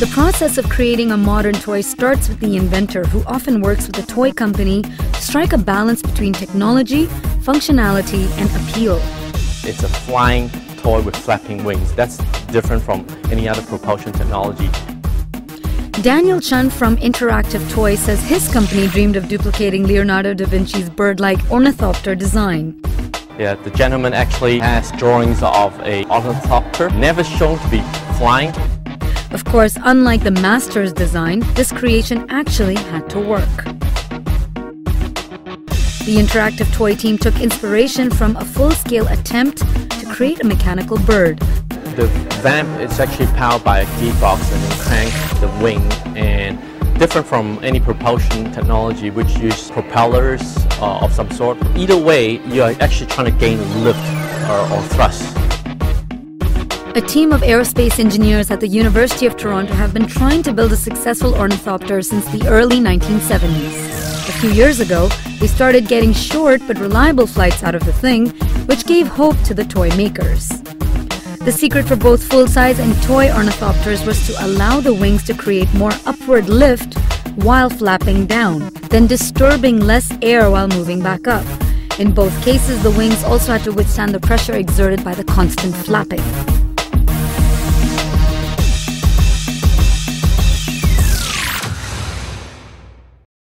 The process of creating a modern toy starts with the inventor, who often works with a toy company to strike a balance between technology, functionality, and appeal. It's a flying toy with flapping wings. That's different from any other propulsion technology. Daniel Chun from Interactive Toy says his company dreamed of duplicating Leonardo da Vinci's bird-like ornithopter design. Yeah, the gentleman actually has drawings of a ornithopter, never shown to be flying. Of course, unlike the master's design, this creation actually had to work. The interactive toy team took inspiration from a full-scale attempt to create a mechanical bird. The vamp is actually powered by a gearbox and then crank the wing and different from any propulsion technology which use propellers uh, of some sort. Either way, you're actually trying to gain lift or, or thrust. A team of aerospace engineers at the University of Toronto have been trying to build a successful ornithopter since the early 1970s. A few years ago, they started getting short but reliable flights out of the thing, which gave hope to the toy makers. The secret for both full-size and toy ornithopters was to allow the wings to create more upward lift while flapping down, then disturbing less air while moving back up. In both cases, the wings also had to withstand the pressure exerted by the constant flapping.